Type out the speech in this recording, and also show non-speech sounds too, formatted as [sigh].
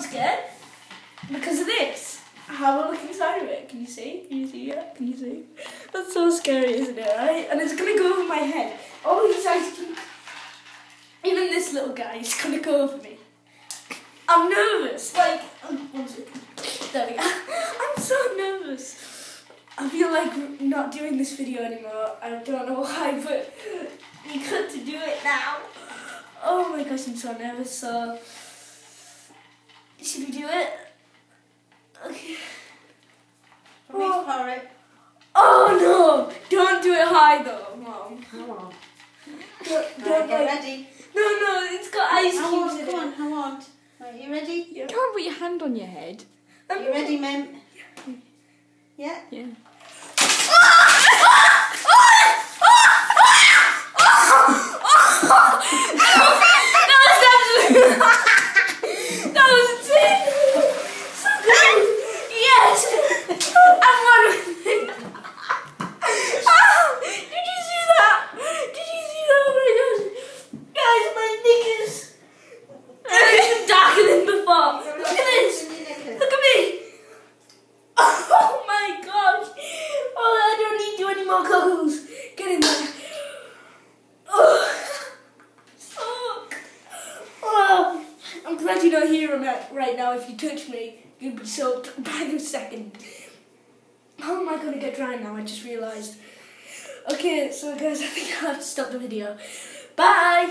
Scared because of this. Have a look inside of it. Can you see? Can you see it? Can you see? That's so scary, isn't it? Right? And it's gonna go over my head. All these cubes. Even this little guy is gonna go over me. I'm nervous. Like, um. There we go. [laughs] I'm so nervous. I feel like not doing this video anymore. I don't know [laughs] why, but we got to do it now. Oh my gosh, I'm so nervous. So, should we do it? Okay. Want me to it? Oh no! Don't do it high though, mom. Come on. Don't, don't get ready. no, no, it's got ice I cubes want, in come on, I want. Right, you ready? Yeah. You can't put your hand on your head. Are you ready, Mem? Yeah? Yeah. That was it. So good. Yes. I'm running. Ah, Did you see that? Did you see that? Oh my gosh. Guys, my knickers. They're even darker than before. Look at this. Look at me. Oh my gosh. Oh, I don't need you any more goggles. Get in there. Oh. Fuck. Oh. I'm glad you're not here right- right now. If you touch me, you'd be soaked [laughs] by the second. How am I going to get dry now? I just realised. Okay, so guys, [laughs] I think I have to stop the video. Bye!